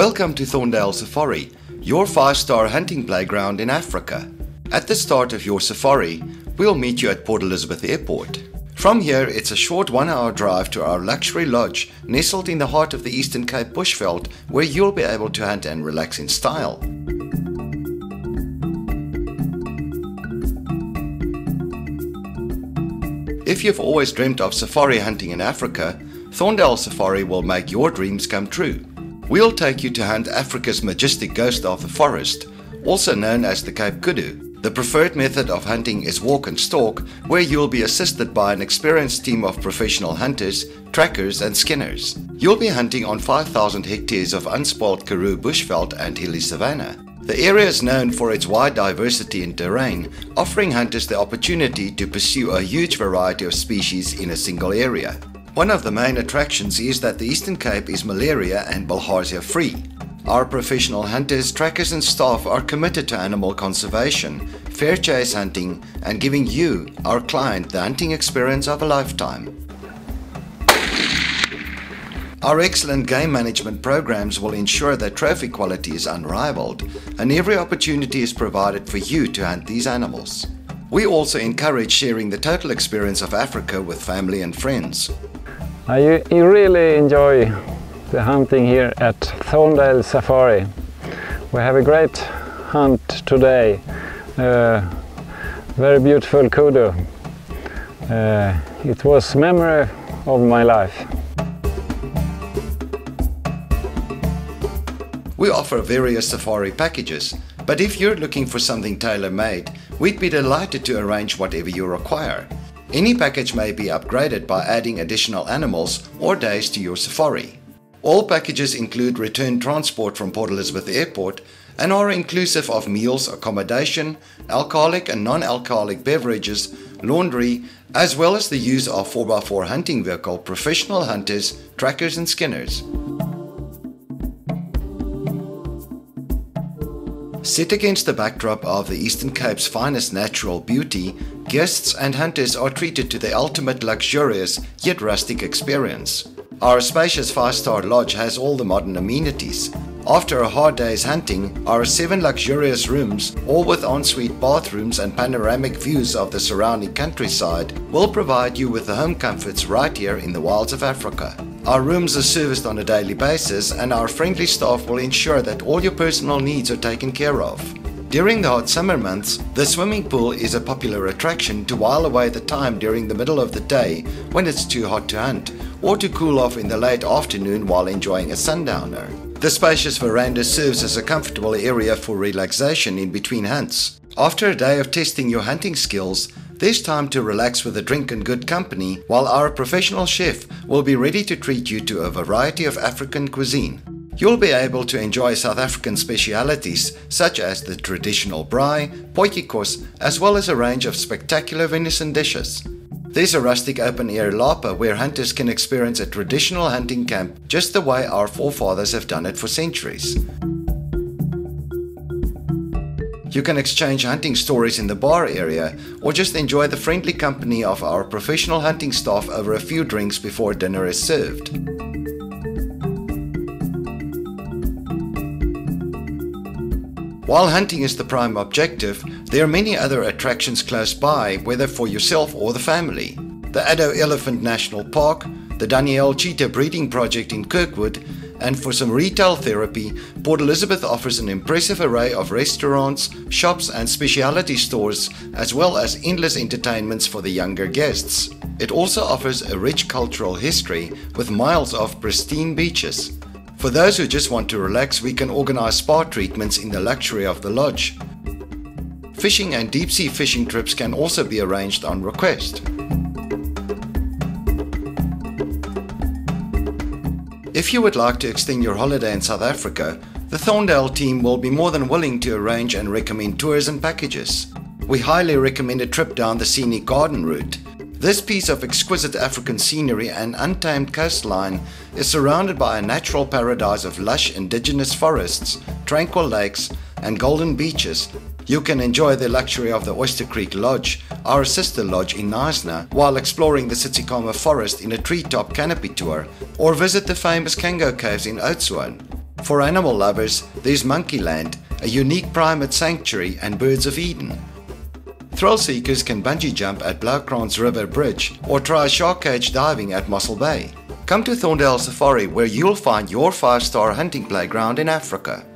Welcome to Thorndale Safari, your five star hunting playground in Africa. At the start of your safari, we'll meet you at Port Elizabeth Airport. From here, it's a short one hour drive to our luxury lodge nestled in the heart of the Eastern Cape bushveld where you'll be able to hunt and relax in style. If you've always dreamt of safari hunting in Africa, Thorndale Safari will make your dreams come true. We'll take you to hunt Africa's majestic ghost of the forest, also known as the Cape Kudu. The preferred method of hunting is walk and stalk, where you'll be assisted by an experienced team of professional hunters, trackers, and skinners. You'll be hunting on 5,000 hectares of unspoiled Karoo bushveld and hilly savanna. The area is known for its wide diversity in terrain, offering hunters the opportunity to pursue a huge variety of species in a single area. One of the main attractions is that the Eastern Cape is malaria and bilharzia free. Our professional hunters, trackers and staff are committed to animal conservation, fair chase hunting and giving you, our client, the hunting experience of a lifetime. Our excellent game management programs will ensure that trophy quality is unrivaled and every opportunity is provided for you to hunt these animals. We also encourage sharing the total experience of Africa with family and friends. I really enjoy the hunting here at Thorndale Safari. We have a great hunt today. Uh, very beautiful kudu. Uh, it was memory of my life. We offer various safari packages, but if you're looking for something tailor-made, we'd be delighted to arrange whatever you require. Any package may be upgraded by adding additional animals or days to your safari. All packages include return transport from Port Elizabeth Airport and are inclusive of meals, accommodation, alcoholic and non-alcoholic beverages, laundry, as well as the use of 4x4 hunting vehicle, professional hunters, trackers and skinners. Set against the backdrop of the Eastern Cape's finest natural beauty, guests and hunters are treated to the ultimate luxurious yet rustic experience. Our spacious five-star lodge has all the modern amenities. After a hard day's hunting, our seven luxurious rooms, all with ensuite bathrooms and panoramic views of the surrounding countryside, will provide you with the home comforts right here in the wilds of Africa. Our rooms are serviced on a daily basis and our friendly staff will ensure that all your personal needs are taken care of. During the hot summer months, the swimming pool is a popular attraction to while away the time during the middle of the day when it's too hot to hunt, or to cool off in the late afternoon while enjoying a sundowner. The spacious veranda serves as a comfortable area for relaxation in between hunts. After a day of testing your hunting skills, there's time to relax with a drink and good company while our professional chef will be ready to treat you to a variety of African cuisine. You'll be able to enjoy South African specialities such as the traditional braai, potjiekos, as well as a range of spectacular venison dishes. There's a rustic open air lapa where hunters can experience a traditional hunting camp just the way our forefathers have done it for centuries. You can exchange hunting stories in the bar area or just enjoy the friendly company of our professional hunting staff over a few drinks before dinner is served. While hunting is the prime objective, there are many other attractions close by, whether for yourself or the family. The Addo Elephant National Park, the Daniell Cheetah Breeding Project in Kirkwood, and for some retail therapy, Port Elizabeth offers an impressive array of restaurants, shops, and specialty stores, as well as endless entertainments for the younger guests. It also offers a rich cultural history with miles of pristine beaches. For those who just want to relax, we can organize spa treatments in the luxury of the lodge. Fishing and deep sea fishing trips can also be arranged on request. If you would like to extend your holiday in South Africa, the Thorndale team will be more than willing to arrange and recommend tours and packages. We highly recommend a trip down the scenic garden route. This piece of exquisite African scenery and untamed coastline is surrounded by a natural paradise of lush indigenous forests, tranquil lakes, and golden beaches. You can enjoy the luxury of the Oyster Creek Lodge, our sister lodge in Knysna, while exploring the Tsitsikamma forest in a treetop canopy tour, or visit the famous Kango Caves in Oudtshoorn. For animal lovers, there's Monkeyland, a unique primate sanctuary and Birds of Eden. Thrill seekers can bungee jump at Bloukrans River Bridge or try shark cage diving at Mossel Bay. Come to Thorndale Safari where you'll find your five-star hunting playground in Africa.